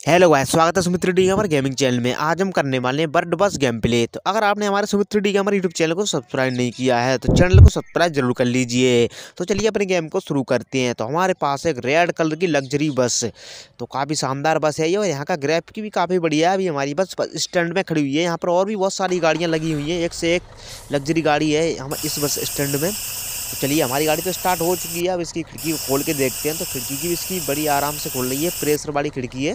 Hello guys, स्वागत है Sumitra the gamer gaming channel में। आज हम करने वाले हैं बर्ड बस गेम प्ले तो अगर आपने हमारे Sumitra the gamer YouTube channel को सब्सक्राइब नहीं किया है तो चैनल को सब्सक्राइब ज़रूर कर लीजिए। तो चलिए अपने गेम को शुरू करते हैं। तो हमारे पास एक रेड कलर की लग्जरी बस तो काफ़ी शानदार बस है ये, और यहाँ का ग्रैफिक भी काफ़ी बढ़िया है। अभी हमारी बस स्टैंड में खड़ी हुई है। यहाँ पर और भी बहुत सारी गाड़ियाँ लगी हुई हैं। एक से एक लग्जरी गाड़ी है हम इस बस स्टैंड में। तो चलिए, हमारी गाड़ी तो स्टार्ट हो चुकी है। अब इसकी खिड़की को खोल के देखते हैं। तो खिड़की की भी इसकी बड़ी आराम से खोल रही है। प्रेशर वाली खिड़की है।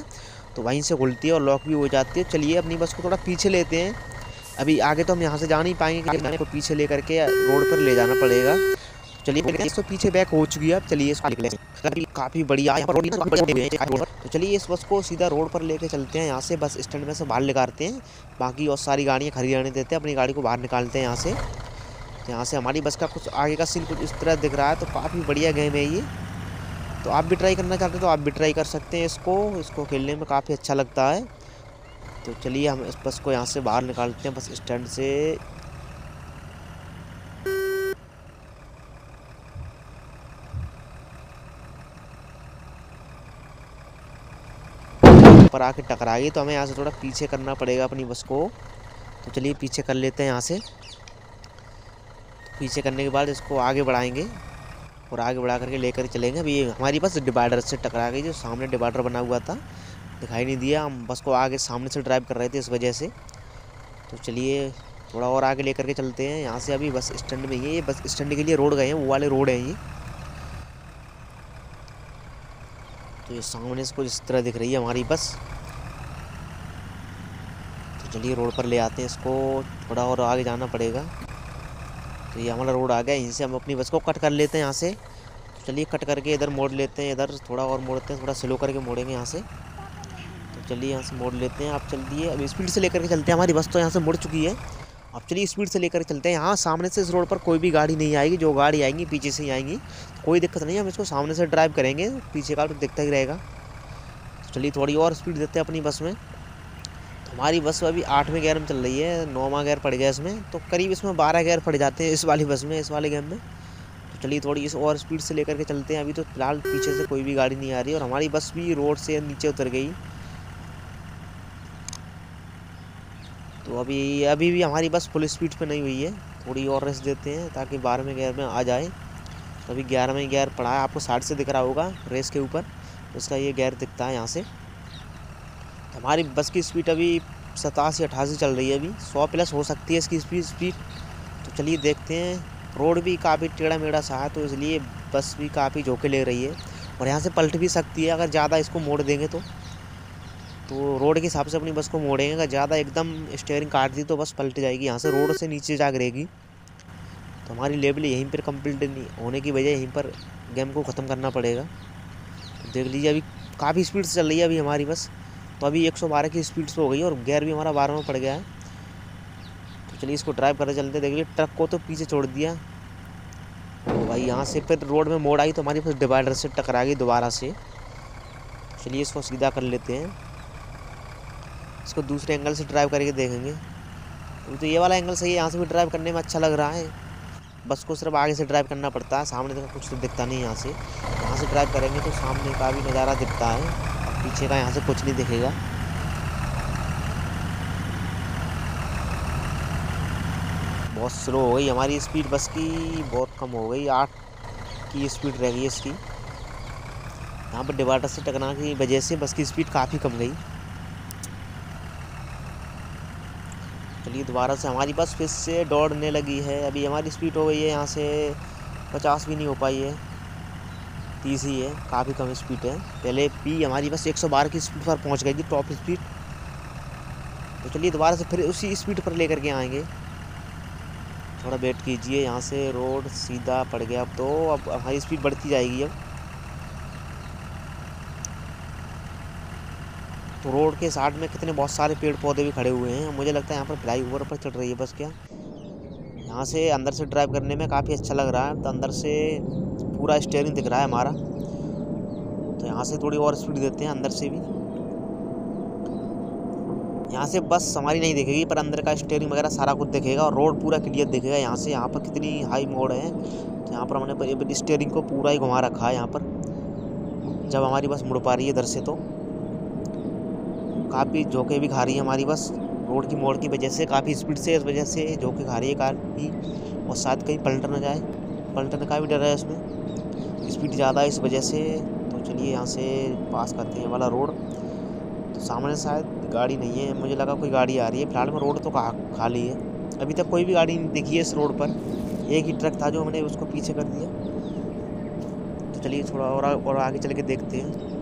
तो वहीं से खुलती है और लॉक भी हो जाती है। चलिए अपनी बस को थोड़ा पीछे लेते हैं। अभी आगे तो हम यहाँ से जा नहीं पाएँगे गाड़ी को पीछे ले करके रोड पर ले जाना पड़ेगा। चलिए तो पीछे बैक हो चुकी है। अब चलिए इसको निकले। काफ़ी बढ़िया तो चलिए इस बस को सीधा रोड पर लेके चलते हैं। यहाँ से बस स्टैंड में से बाहर निकालते हैं। बाकी और सारी गाड़ियाँ खरीदने देते हैं। अपनी गाड़ी को बाहर निकालते हैं यहाँ से। तो यहाँ से हमारी बस का कुछ आगे का सीन कुछ इस तरह दिख रहा है। तो काफ़ी बढ़िया गेम है ये। तो आप भी ट्राई करना चाहते हैं तो आप भी ट्राई कर सकते हैं इसको। इसको खेलने में काफ़ी अच्छा लगता है। तो चलिए हम इस बस को यहाँ से बाहर निकालते हैं, बस स्टैंड से। पर आके टकरा गई तो हमें यहाँ से थोड़ा पीछे करना पड़ेगा अपनी बस को। तो चलिए पीछे कर लेते हैं यहाँ से। पीछे करने के बाद इसको आगे बढ़ाएँगे। और आगे बढ़ा करके लेकर चलेंगे। अभी हमारी बस डिवाइडर से टकरा गई, जो सामने डिवाइडर बना हुआ था। दिखाई नहीं दिया, हम बस को आगे सामने से ड्राइव कर रहे थे इस वजह से। तो चलिए, थोड़ा और आगे लेकर के चलते हैं। यहाँ से अभी बस स्टैंड में ये बस स्टैंड के लिए रोड गए हैं, वो वाले रोड हैं ये। तो ये सामने से कुछ इस तरह दिख रही है हमारी बस। तो चलिए रोड पर ले आते हैं इसको। थोड़ा और आगे जाना पड़ेगा। तो ये हमारा रोड आ गया यहीं से हम अपनी बस को कट कर लेते हैं यहाँ से। तो चलिए कट करके इधर मोड़ लेते हैं, इधर थोड़ा और मोड़ते हैं, थोड़ा स्लो करके मोड़ेंगे यहाँ से। तो चलिए यहाँ से मोड़ लेते हैं। आप चलिए, अब स्पीड से लेकर के चलते हैं, हमारी बस तो यहाँ से मुड़ चुकी है। अब चलिए स्पीड से लेकर चलते हैं। यहाँ सामने से इस रोड पर कोई भी गाड़ी नहीं आएगी, जो गाड़ी आएँगी, पीछे से ही आएँगी। कोई दिक्कत नहीं हम इसको सामने से ड्राइव करेंगे, पीछे का तो दिखता ही रहेगा। तो चलिए थोड़ी और स्पीड देते हैं अपनी बस में। हमारी बस अभी आठवें गेयर में चल रही है नौवा गेयर पड़ गया इसमें तो करीब इसमें बारह गेयर पड़ जाते हैं इस वाली बस में, इस वाले गेम में। तो चलिए थोड़ी इस और स्पीड से लेकर के चलते हैं अभी तो फ़िलहाल पीछे से कोई भी गाड़ी नहीं आ रही और हमारी बस भी रोड से नीचे उतर गई। तो अभी अभी भी हमारी बस फुल स्पीड पे नहीं हुई है, थोड़ी और रेस देते हैं ताकि बारहवें गेयर में आ जाए। तो अभी ग्यारहवें गेयर पड़ा है, आपको साइड से दिख रहा होगा रेस के ऊपर उसका ये गेयर दिखता है यहाँ से। हमारी बस की स्पीड अभी सतासी अठासी चल रही है अभी। सौ प्लस हो सकती है इसकी स्पीड स्पीड तो चलिए देखते हैं। रोड भी काफ़ी टेढ़ा मेढ़ा सा है तो इसलिए बस भी काफ़ी झोंके ले रही है। और यहाँ से पलट भी सकती है, अगर ज़्यादा इसको मोड़ देंगे तो। तो रोड के हिसाब से अपनी बस को मोड़ेंगे। अगर ज़्यादा एकदम स्टेयरिंग काट दी तो बस पलट जाएगी। यहाँ से रोड से नीचे जा गिरेगी। तो हमारी लेवल यहीं पर कंप्लीट नहीं, होने की वजह यहीं पर गेम को ख़त्म करना पड़ेगा। तो देख लीजिए, अभी काफ़ी स्पीड से चल रही है अभी हमारी बस। तो अभी 112 की स्पीड से हो गई और गेयर भी हमारा बारह में पड़ गया है। तो चलिए इसको ड्राइव करते चलते देखिए ट्रक को तो पीछे छोड़ दिया। तो भाई यहाँ से फिर रोड में मोड़ आई तो हमारी फिर डिवाइडर से टकरा गई दोबारा से। चलिए इसको सीधा कर लेते हैं। इसको दूसरे एंगल से ड्राइव करके देखेंगे। तो ये वाला एंगल सही है, यहाँ से भी ड्राइव करने में अच्छा लग रहा है। बस को सिर्फ़ आगे से ड्राइव करना पड़ता है, सामने तक कुछ तो दिखता नहीं यहाँ से। यहाँ से ड्राइव करेंगे तो सामने का भी नज़ारा दिखता है। पीछे का यहाँ से कुछ नहीं दिखेगा। बहुत स्लो हो गई हमारी स्पीड बस की, बहुत कम हो गई, आठ की स्पीड रह गई इसकी। यहाँ पर डिवाइडर से टकराने की वजह से बस की स्पीड काफ़ी कम गई। चलिए दोबारा से हमारी बस फिर से दौड़ने लगी है। अभी हमारी स्पीड हो गई है यहाँ से पचास भी नहीं हो पाई है। तीस ही है, काफ़ी कम स्पीड है। पहले पी हमारी बस 112 की स्पीड पर पहुँच गई थी टॉप स्पीड तो चलिए दोबारा से फिर उसी स्पीड पर लेकर के आएँगे। थोड़ा वेट कीजिए, यहाँ से रोड सीधा पड़ गया, अब तो अब हमारी स्पीड बढ़ती जाएगी अब। तो रोड के साइड में कितने बहुत सारे पेड़ पौधे भी खड़े हुए हैं मुझे लगता है यहाँ पर फ्लाई ओवर पर चढ़ रही है बस क्या? यहाँ से अंदर से ड्राइव करने में काफ़ी अच्छा लग रहा है तो अंदर से पूरा स्टेयरिंग दिख रहा है हमारा। तो यहाँ से थोड़ी और स्पीड देते हैं, अंदर से भी। यहाँ से बस हमारी नहीं दिखेगी, पर अंदर का स्टेयरिंग वगैरह सारा कुछ दिखेगा और रोड पूरा क्लियर दिखेगा यहाँ से। यहाँ पर कितनी हाई मोड़ है। तो यहाँ पर हमने स्टेयरिंग को पूरा ही घुमा रखा है यहाँ पर। जब हमारी बस मुड़ पा रही है इधर से तो। काफ़ी झोंके भी खा रही है हमारी बस। रोड की मोड़ की वजह से, काफ़ी स्पीड से इस वजह से झोंके खा रही है। कार भी और साथ कहीं पलट ना जाए। पलटने का भी डर है इसमें। स्पीड ज़्यादा है इस वजह से तो चलिए यहाँ से पास करते हैं वाला रोड। तो सामने शायद गाड़ी नहीं है, मुझे लगा कोई गाड़ी आ रही है। फ़िलहाल में रोड तो खाली है। अभी तक कोई भी गाड़ी नहीं दिखी है इस रोड पर। एक ही ट्रक था जो हमने उसको पीछे कर दिया। तो चलिए थोड़ा और और आगे चल के देखते हैं।